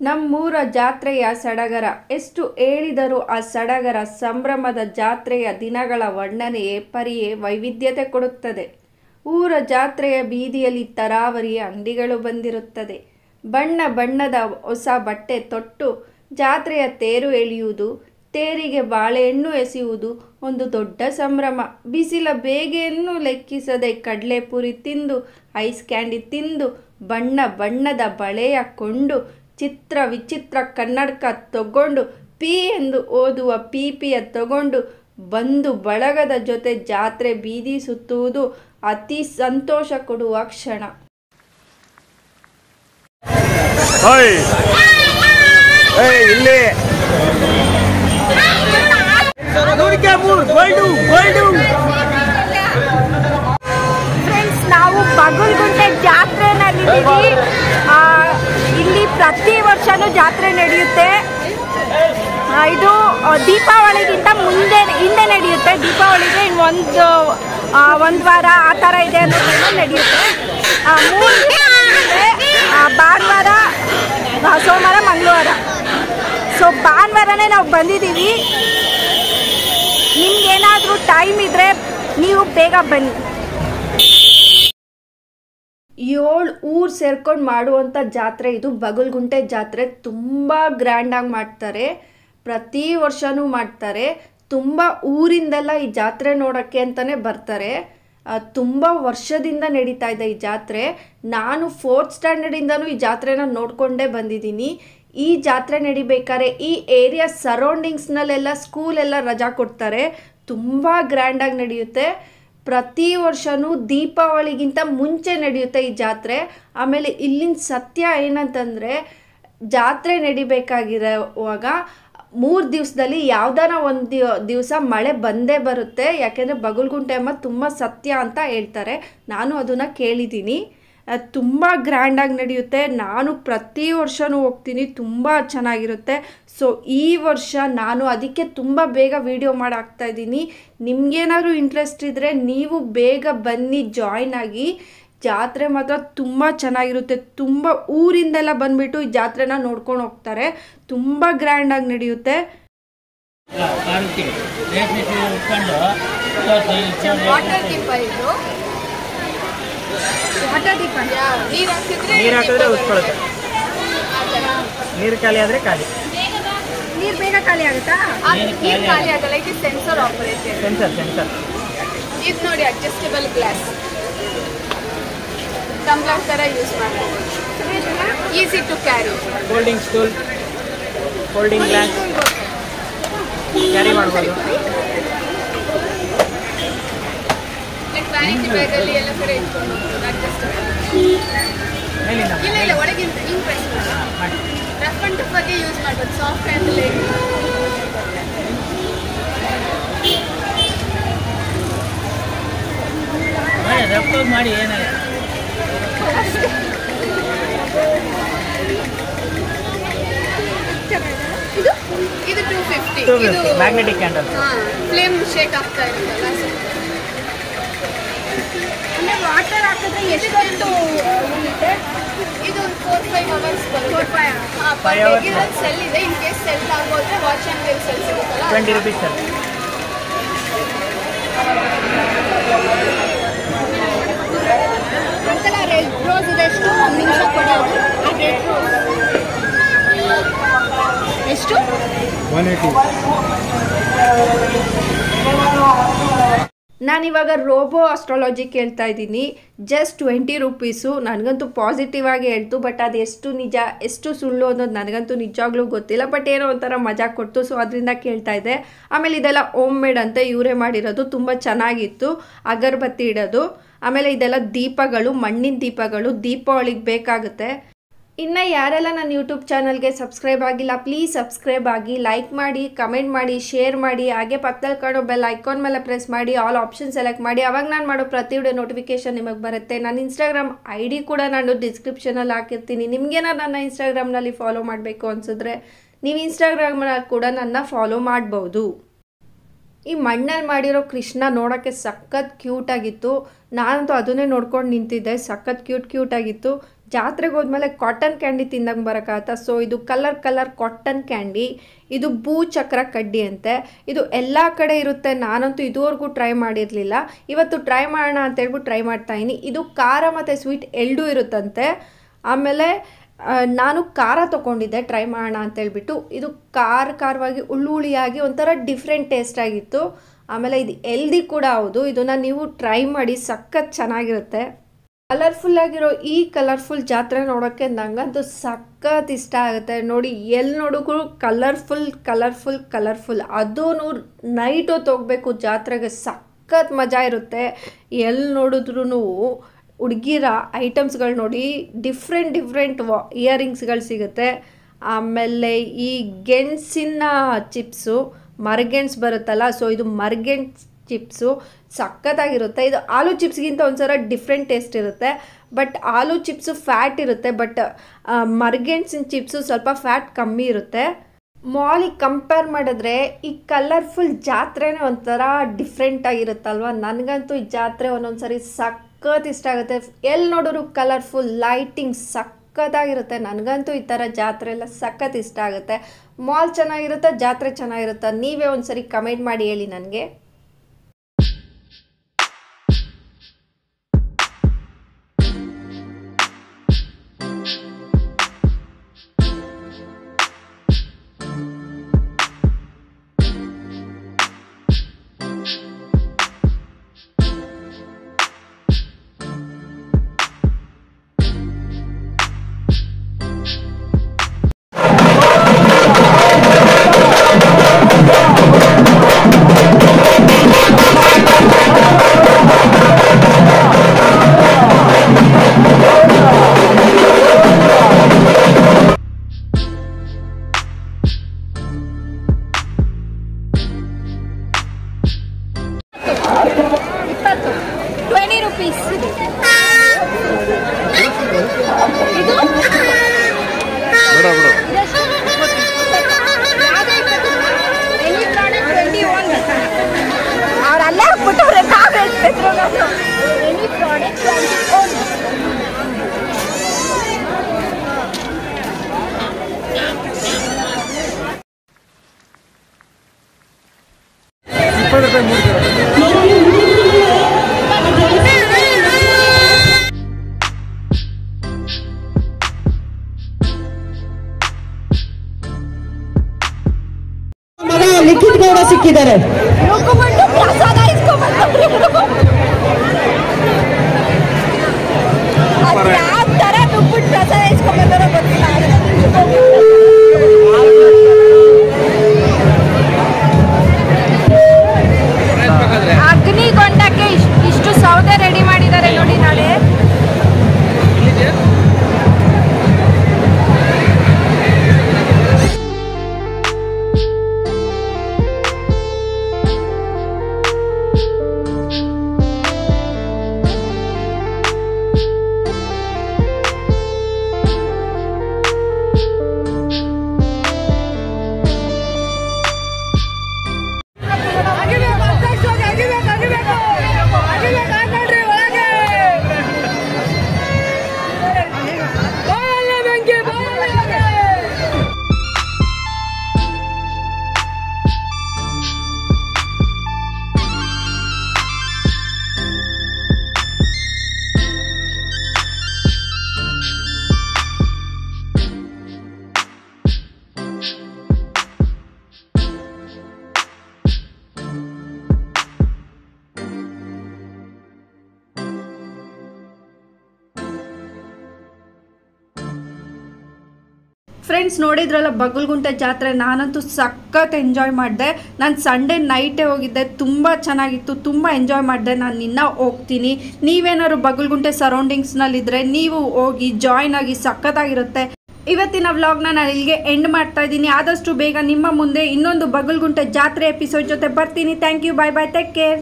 ನಮ್ಮೂರ ಜಾತ್ರೆಯ ಸಡಗರ. ಎಷ್ಟು ಹೇಳಿದರೂ ಆ ಸಡಗರ ಸಂಭ್ರಮದ ಜಾತ್ರೆಯ ದಿನಗಳ ವರ್ಣನೆಯೇ ಪರಿಯೇ ವೈವಿಧ್ಯತೆ ಕೊಡುತ್ತದೆ. ಊರ ಜಾತ್ರೆಯ ಬೀದಿಯಲ್ಲಿ ತರಾವರಿಯ ಅಂಗಡಿಗಳು ಬಂದಿರುತ್ತದೆ. ಬಣ್ಣ ಬಣ್ಣದ ಹೊಸ ಬಟ್ಟೆ ತೊಟ್ಟು ಜಾತ್ರೆಯ ತೇರು ಎಳೆಯುವುದು, ತೇರಿಗೆ ಬಾಳೆಹಣ್ಣು ಎಸೆಯುವುದು ಒಂದು ದೊಡ್ಡ ಸಂಭ್ರಮ. ಬಿಸಿಲ ಬೇಗೆಯನ್ನು ಲೆಕ್ಕಿಸದೆ ಕಡಲೆಪುರಿ ತಿಂದು, ಐಸ್ ಕ್ಯಾಂಡಿ ತಿಂದು, ಬಣ್ಣ ಬಣ್ಣದ ಬಳೆಯ ಕೊಂಡು ಚಿತ್ರ ವಿಚಿತ್ರ ಕನ್ನಡಕ ತಗೊಂಡು ಪಿ ಎಂದು ಓದುವ ಪಿಪಿಯ ತಗೊಂಡು ಬಂದು ಬಳಗದ ಜೊತೆ ಜಾತ್ರೆ ಬೀದಿ ಸುತ್ತುವುದು ಅತಿ ಸಂತೋಷ ಕೊಡುವ ಕ್ಷಣ. ಇಲ್ಲಿ! ಜಾತ್ರೆ ನಡೆಯುತ್ತೆ. ಇದು ದೀಪಾವಳಿಗಿಂತ ಮುಂದೆ, ಹಿಂದೆ ನಡೆಯುತ್ತೆ. ದೀಪಾವಳಿಗೆ ಇನ್ನು ಒಂದು ಒಂದು ವಾರ ಆ ಥರ ಇದೆ ಅನ್ನೋದನ್ನು ನಡೆಯುತ್ತೆ. ಮೂರು ಭಾನುವಾರ ಸೋಮವಾರ, ಮಂಗಳವಾರ. ಸೊ ಭಾನುವಾರನೇ ನಾವು ಬಂದಿದ್ದೀವಿ. ನಿಮ್ಗೇನಾದರೂ ಟೈಮ್ ಇದ್ದರೆ ನೀವು ಬೇಗ ಬನ್ನಿ. ಏಳು ಊರು ಸೇರ್ಕೊಂಡು ಮಾಡುವಂಥ ಜಾತ್ರೆ ಇದು. ಬಗಲ್ಗುಂಟೆ ಜಾತ್ರೆ ತುಂಬ ಗ್ರ್ಯಾಂಡಾಗಿ ಮಾಡ್ತಾರೆ. ಪ್ರತಿ ವರ್ಷವೂ ಮಾಡ್ತಾರೆ. ತುಂಬ ಊರಿಂದೆಲ್ಲ ಈ ಜಾತ್ರೆ ನೋಡೋಕ್ಕೆ ಅಂತಲೇ ಬರ್ತಾರೆ. ತುಂಬ ವರ್ಷದಿಂದ ನಡೀತಾ ಇದೆ ಈ ಜಾತ್ರೆ. ನಾನು ಫೋರ್ತ್ ಸ್ಟ್ಯಾಂಡರ್ಡಿಂದನೂ ಈ ಜಾತ್ರೆನ ನೋಡಿಕೊಂಡೇ ಬಂದಿದ್ದೀನಿ. ಈ ಜಾತ್ರೆ ನಡಿಬೇಕಾದ್ರೆ ಈ ಏರಿಯಾ ಸರೌಂಡಿಂಗ್ಸ್ನಲ್ಲೆಲ್ಲ ಸ್ಕೂಲೆಲ್ಲ ರಜಾ ಕೊಡ್ತಾರೆ. ತುಂಬ ಗ್ರ್ಯಾಂಡಾಗಿ ನಡೆಯುತ್ತೆ. ಪ್ರತಿ ವರ್ಷವೂ ದೀಪಾವಳಿಗಿಂತ ಮುಂಚೆ ನಡೆಯುತ್ತೆ ಈ ಜಾತ್ರೆ. ಆಮೇಲೆ ಇಲ್ಲಿನ ಸತ್ಯ ಏನಂತಂದರೆ, ಜಾತ್ರೆ ನಡಿಬೇಕಾಗಿರೋವಾಗ ಮೂರು ದಿವಸದಲ್ಲಿ ಯಾವ್ದಾರ ಒಂದು ದಿವಸ ಮಳೆ ಬಂದೇ ಬರುತ್ತೆ. ಯಾಕೆಂದರೆ ಬಗಲ್ಗುಂಟೆ ಅಮ್ಮ ತುಂಬ ಸತ್ಯ ಅಂತ ಹೇಳ್ತಾರೆ. ನಾನು ಅದನ್ನು ಕೇಳಿದ್ದೀನಿ ಅದ್ ತುಂಬ ಗ್ರ್ಯಾಂಡಾಗಿ ನಡೆಯುತ್ತೆ ನಾನು ಪ್ರತಿ ವರ್ಷವೂ ಹೋಗ್ತೀನಿ ತುಂಬ ಚೆನ್ನಾಗಿರುತ್ತೆ ಸೊ ಈ ವರ್ಷ ನಾನು ಅದಕ್ಕೆ ತುಂಬ ಬೇಗ ವಿಡಿಯೋ ಮಾಡಾಕ್ತಾ ಇದ್ದೀನಿ ನಿಮ್ಗೇನಾದ್ರು ಇಂಟ್ರೆಸ್ಟ್ ಇದ್ದರೆ ನೀವು ಬೇಗ ಬನ್ನಿ ಜಾಯ್ನ್ ಆಗಿ ಜಾತ್ರೆ ಮಾತ್ರ ತುಂಬ ಚೆನ್ನಾಗಿರುತ್ತೆ ತುಂಬ ಊರಿಂದೆಲ್ಲ ಬಂದುಬಿಟ್ಟು ಈ ಜಾತ್ರೆನ ನೋಡ್ಕೊಂಡು ಹೋಗ್ತಾರೆ ತುಂಬ ಗ್ರ್ಯಾಂಡಾಗಿ ನಡೆಯುತ್ತೆ ದೀಪ ಇದು ವಾಟರ್ ದೀಪ ನೀರು ಹಾಕಿದ್ರೆ ನೀರು ಹಾಕಿದ್ರೆ ಉತ್ಕೊಳ್ಳುತ್ತೆ ನೀರು ಖಾಲಿ ಆದರೆ ಖಾಲಿ ನೀರು ಬೇಗ ಖಾಲಿ ಆಗುತ್ತಾ ನೀರು ಖಾಲಿ ಆಗಲ್ಲ ಇದು ಸೆನ್ಸರ್ ಆಪರೇಟೆಡ್ ಸೆನ್ಸರ್ ಸೆನ್ಸರ್ ಇದು ನೋಡಿ ಅಡ್ಜಸ್ಟಬಲ್ ಗ್ಲಾಸ್ ಟಂಬ್ಲರ್ ಥರ ಯೂಸ್ ಮಾಡ್ಬೋದು easy to carry folding stool folding glass carry ಮಾಡ್ಬೋದು ವ್ಯಾನಿಟಿ ಬ್ಯಾಗಲ್ಲಿ ಎಲ್ಲ ಕಡೆ ಇಟ್ಕೊಂಡು ಹೋಗ್ಬೋದು ಇಲ್ಲ ಇಲ್ಲ ಒಳಗೆ ಹಿಂಗೆ ಪ್ರೆಸ್ ರಫ್ ಅಂಡ್ ಟಫ್ ಆಗಿ ಯೂಸ್ ಮಾಡ್ಬೋದು ಸಾಫ್ಟ್ ಆ್ಯಂಡ್ ಲೈಟ್ ಮಾಡಿ ರಫ್ ಮಾಡಿ ಏನಾಗ ಇದು ಟೂ ಫಿಫ್ಟಿ ಟೂ ಇದು ಫಿಫ್ಟಿ ಮ್ಯಾಗ್ನೆಟಿಕ್ ಕ್ಯಾಂಡಲ್ ಹಾಂ ಫ್ಲೇಮ್ ಶೇಕ್ ಆಗ್ತಾ ಇರುತ್ತಲ್ಲ ಸೊ ಅಂದ್ರೆ ವಾಟರ್ ಹಾಕಿದ್ರೆ ಎಷ್ಟೊತ್ತು ಉಳಿಯುತ್ತೆ ಇದು ಒಂದು ಫೋರ್ ಫೈವ್ ಅವರ್ಸ್ ಬರುತ್ತೆ ಹಾಂ Five hours? ಇದರಲ್ಲಿ ಸೆಲ್ ಇದೆ ಇನ್ ಕೇಸ್ ಸೆಲ್ ಆಗೋದ್ರೆ ವಾಚ್ ಆ್ಯಂಡ್ ವೇವ್ ಸೆಲ್ ಸಿಗುತ್ತಲ್ಲ ಟ್ವೆಂಟಿ ರುಪೀಸ್ ಸರ್ ಅಂಕಲ್ ಆ ರೆಡ್ ರೋಸ್ ಇದೆ ಎಷ್ಟು ಒಂದು ನಿಮಿಷ ಕೊಡೋದು ಆ ರೆಡ್ ರೋಸ್ ಎಷ್ಟು ನಾನಿವಾಗ ರೋಬೋ ಅಸ್ಟ್ರಾಲಜಿ ಕೇಳ್ತಾ ಇದ್ದೀನಿ. ಜಸ್ಟ್ ಟ್ವೆಂಟಿ ರುಪೀಸು ನನಗಂತೂ ಪಾಸಿಟಿವ್ ಆಗಿ ಹೇಳ್ತು ಬಟ್ ಅದು ಎಷ್ಟು ನಿಜ, ಎಷ್ಟು ಸುಳ್ಳು ಅನ್ನೋದು ನನಗಂತೂ ನಿಜವಾಗ್ಲೂ ಗೊತ್ತಿಲ್ಲ ಬಟ್ ಏನೋ ಒಂಥರ ಮಜಾ ಕೊಡ್ತು ಸೊ ಅದರಿಂದ ಕೇಳ್ತಾ ಇದ್ದೆ. ಆಮೇಲೆ ಇದೆಲ್ಲ ಓಮ್ ಮೇಡ್ ಅಂತ ಇವರೇ ಮಾಡಿರೋದು, ತುಂಬ ಚೆನ್ನಾಗಿತ್ತು, ಅಗರಬತ್ತಿ ಇಡೋದು. ಆಮೇಲೆ ಇದೆಲ್ಲ ದೀಪಗಳು, ಮಣ್ಣಿನ ದೀಪಗಳು, ದೀಪಾವಳಿಗೆ ಬೇಕಾಗುತ್ತೆ. ಇನ್ನು ಯಾರೆಲ್ಲ ನನ್ನ ಯೂಟ್ಯೂಬ್ ಚಾನಲ್ಗೆ ಸಬ್ಸ್ಕ್ರೈಬ್ ಆಗಿಲ್ಲ ಪ್ಲೀಸ್ ಸಬ್ಸ್ಕ್ರೈಬ್ ಆಗಿ ಲೈಕ್ ಮಾಡಿ ಕಮೆಂಟ್ ಮಾಡಿ ಶೇರ್ ಮಾಡಿ, ಹಾಗೆ ಪಕ್ಕದಲ್ಲಿ ಕಾಣೋ ಬೆಲ್ ಐಕಾನ್ ಮೇಲೆ ಪ್ರೆಸ್ ಮಾಡಿ ಆಲ್ ಆಪ್ಷನ್ ಸೆಲೆಕ್ಟ್ ಮಾಡಿ, ಅವಾಗ ನಾನು ಮಾಡೋ ಪ್ರತಿ ವಿಡಿಯೋ ನೋಟಿಫಿಕೇಶನ್ ನಿಮಗೆ ಬರುತ್ತೆ. ನನ್ನ ಇನ್ಸ್ಟಾಗ್ರಾಮ್ ಐ ಡಿ ಕೂಡ ನಾನು ಡಿಸ್ಕ್ರಿಪ್ಷನಲ್ಲಿ ಹಾಕಿರ್ತೀನಿ. ನಿಮಗೇನೋ ನನ್ನ ಇನ್ಸ್ಟಾಗ್ರಾಮ್ನಲ್ಲಿ ಫಾಲೋ ಮಾಡಬೇಕು ಅನಿಸಿದ್ರೆ, ನೀವು ಇನ್ಸ್ಟಾಗ್ರಾಮ್ನಲ್ಲಿ ಕೂಡ ನನ್ನ ಫಾಲೋ ಮಾಡ್ಬೋದು. ಈ ಮಣ್ಣಲ್ಲಿ ಮಾಡಿರೋ ಕೃಷ್ಣ ನೋಡೋಕ್ಕೆ ಸಖತ್ ಕ್ಯೂಟಾಗಿತ್ತು ನಾನಂತೂ ಅದನ್ನೇ ನೋಡ್ಕೊಂಡು ನಿಂತಿದ್ದೆ. ಸಖತ್ ಕ್ಯೂಟ್ ಕ್ಯೂಟ್ ಆಗಿತ್ತು. ಜಾತ್ರೆಗೆ ಹೋದ್ಮೇಲೆ ಕಾಟನ್ ಕ್ಯಾಂಡಿ ತಿಂದಂಗೆ ಬರೋಕ್ಕಾಗತ್ತ? ಸೊ ಇದು ಕಲರ್ ಕಲರ್ ಕಾಟನ್ ಕ್ಯಾಂಡಿ ಇದು ಭೂ ಚಕ್ರ ಕಡ್ಡಿ ಅಂತೆ. ಇದು ಎಲ್ಲ ಕಡೆ ಇರುತ್ತೆ. ನಾನಂತೂ ಇದುವರೆಗೂ ಟ್ರೈ ಮಾಡಿರಲಿಲ್ಲ. ಇವತ್ತು ಟ್ರೈ ಮಾಡೋಣ ಅಂತ ಹೇಳ್ಬಿಟ್ಟು ಟ್ರೈ ಮಾಡ್ತಾ ಇದ್ದೀನಿ ಇದು ಖಾರ ಮತ್ತು ಸ್ವೀಟ್ ಎರಡೂ ಇರುತ್ತಂತೆ. ಆಮೇಲೆ ನಾನು ಖಾರ ತೊಗೊಂಡಿದ್ದೆ. ಟ್ರೈ ಮಾಡೋಣ ಅಂತೇಳ್ಬಿಟ್ಟು ಇದು ಖಾರ, ಖಾರವಾಗಿ ಉಳ್ಳುಳಿಯಾಗಿ ಒಂಥರ ಡಿಫ್ರೆಂಟ್ ಟೇಸ್ಟ್ ಆಗಿತ್ತು. ಆಮೇಲೆ ಇದು ಎಲ್ದಿ ಕೂಡ ಹೌದು. ಇದನ್ನು ನೀವು ಟ್ರೈ ಮಾಡಿ ಸಖತ್ ಚೆನ್ನಾಗಿರುತ್ತೆ. ಕಲರ್ಫುಲ್ ಆಗಿರೋ ಈ ಕಲರ್ಫುಲ್ ಜಾತ್ರೆ ನೋಡೋಕ್ಕೆ ನಂಗಂತೂ ಸಖತ್ ಇಷ್ಟ ಆಗುತ್ತೆ. ನೋಡಿ ಎಲ್ಲಿ ನೋಡಿದ್ರು ಕಲರ್ಫುಲ್ ಕಲರ್ಫುಲ್ ಕಲರ್ಫುಲ್ ಅದೂ ನೈಟ್ ಹೊತ್ತು ಹೋಗ್ಬೇಕು, ಜಾತ್ರೆಗೆ ಸಖತ್ ಮಜಾ ಇರುತ್ತೆ. ಎಲ್ಲಿ ನೋಡಿದ್ರು ಹುಡುಗಿರ ಐಟಮ್ಸ್ಗಳು ನೋಡಿ ಡಿಫ್ರೆಂಟ್ ಡಿಫ್ರೆಂಟ್ ಇಯರಿಂಗ್ಸ್ಗಳು ಸಿಗುತ್ತೆ. ಆಮೇಲೆ ಈ ಗೆಣಸಿನ ಚಿಪ್ಸು ಮರ್ಗೆಣ್ಸ್ ಬರುತ್ತಲ್ಲ ಸೊ ಇದು ಮರಗೆಣ್ಸ್ ಚಿಪ್ಸು ಸಖತ್ತಾಗಿರುತ್ತೆ ಇದು ಆಲೂ ಚಿಪ್ಸ್ಗಿಂತ ಒಂಥರ ಡಿಫ್ರೆಂಟ್ ಟೇಸ್ಟ್ ಇರುತ್ತೆ. ಬಟ್ ಆಲೂ ಚಿಪ್ಸು ಫ್ಯಾಟ್ ಇರುತ್ತೆ. ಬಟ್ ಮರ್ಗೆಣ್ಸಿನ ಚಿಪ್ಸು ಸ್ವಲ್ಪ ಫ್ಯಾಟ್ ಕಮ್ಮಿ ಇರುತ್ತೆ. ಮಾಲಿಗೆ ಕಂಪೇರ್ ಮಾಡಿದ್ರೆ ಈ ಕಲರ್ಫುಲ್ ಜಾತ್ರೆನೇ ಒಂಥರ ಡಿಫ್ರೆಂಟ್ ಆಗಿರುತ್ತಲ್ವ? ನನಗಂತೂ ಈ ಜಾತ್ರೆ ಒಂದೊಂದು ಸರಿ ಸಖತ್ ಇಷ್ಟ ಆಗುತ್ತೆ. ಎಲ್ಲಿ ನೋಡಿದ್ರು ಕಲರ್ಫುಲ್ ಲೈಟಿಂಗ್ ಸಖತ್ತಾಗಿರುತ್ತೆ. ನನಗಂತೂ ಈ ಥರ ಜಾತ್ರೆ ಎಲ್ಲ ಸಖತ್ ಇಷ್ಟ ಆಗುತ್ತೆ. ಮಾಲ್ ಚೆನ್ನಾಗಿರುತ್ತಾ? ಜಾತ್ರೆ ಚೆನ್ನಾಗಿರುತ್ತಾ? ನೀವೇ ಒಂದ್ಸರಿ ಕಮೆಂಟ್ ಮಾಡಿ ಹೇಳಿ ನನಗೆ. ಮಗ ಲಿಖಿತ್ ಗೌಡ ಸಿಕ್ಕಿದ್ದಾರೆ ಫ್ರೆಂಡ್ಸ್ ನೋಡಿದ್ರಲ್ಲ, ಬಗಲ್ಗುಂಟೆ ಜಾತ್ರೆ, ನಾನಂತೂ ಸಖತ್ ಎಂಜಾಯ್ ಮಾಡಿದೆ. ನಾನು ಸಂಡೇ ನೈಟೇ ಹೋಗಿದ್ದೆ, ತುಂಬ ಚೆನ್ನಾಗಿತ್ತು, ತುಂಬ ಎಂಜಾಯ್ ಮಾಡಿದೆ. ನಾನು ನಿನ್ನ ಹೋಗ್ತೀನಿ. ನೀವೇನಾದ್ರು ಬಗಲ್ಗುಂಟೆ ಸರೌಂಡಿಂಗ್ಸ್ನಲ್ಲಿದ್ದರೆ ನೀವು ಹೋಗಿ ಜಾಯ್ನ್ ಆಗಿ ಸಖತ್ತಾಗಿರುತ್ತೆ. ಇವತ್ತಿನ ವ್ಲಾಗ್ನ ನಾನು ಇಲ್ಲಿಗೆ ಎಂಡ್ ಮಾಡ್ತಾ ಇದ್ದೀನಿ. ಆದಷ್ಟು ಬೇಗ ನಿಮ್ಮ ಮುಂದೆ ಇನ್ನೊಂದು ಬಗಲ್ಗುಂಟೆ ಜಾತ್ರೆ ಎಪಿಸೋಡ್ ಜೊತೆ ಬರ್ತೀನಿ. Thank you bye bye take care